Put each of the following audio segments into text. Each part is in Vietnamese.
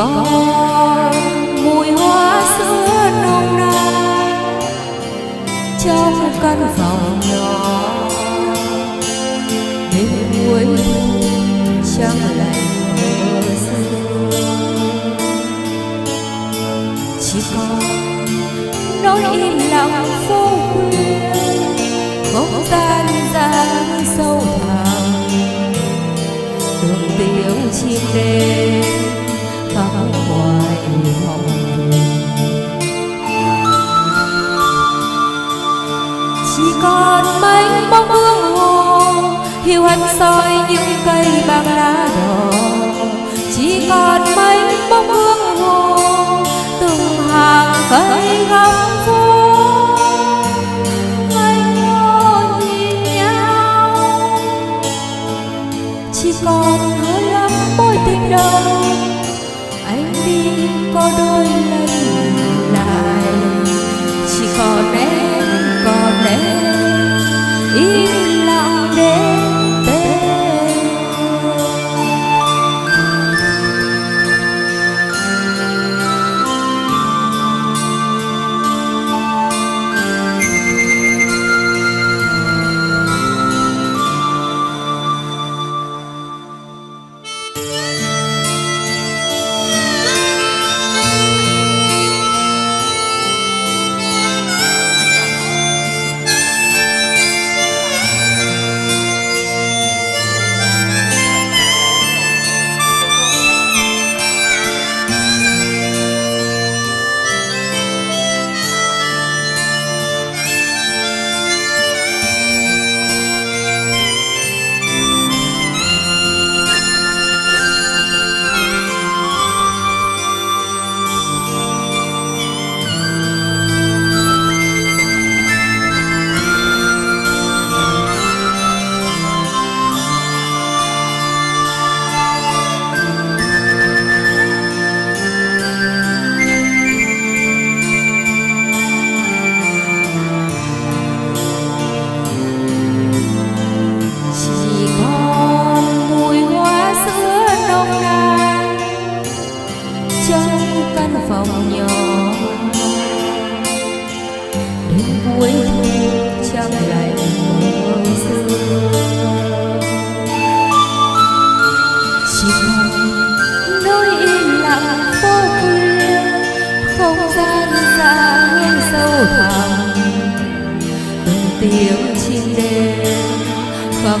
có mùi hoa sữa nồng nàn trong căn phòng nhỏ. Đêm cuối trăng lạnh mơ sương chỉ còn nỗi im lặng vô quyền không gian gian sâu thẳm. Đường tiếng chim đêm khắp ngoài hồng chỉ còn mênh bóng hương hồ hiu hắt soi những đôi trong căn phòng nhỏ đêm cuối thu trăng lạnh mơ sương chỉ còn nỗi im lặng vô khuya không gian xa hương sâu thẳm từng tiếng chim đêm khắp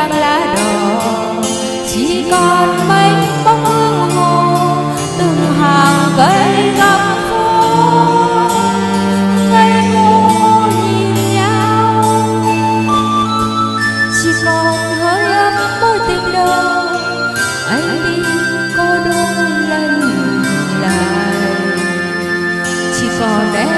đang lá đỏ. Chỉ còn mấy bóng hương hồ từng hàng cây góc còn hơi ấm đôi tinh đô, anh đi có đôi lần lại, chỉ còn đấy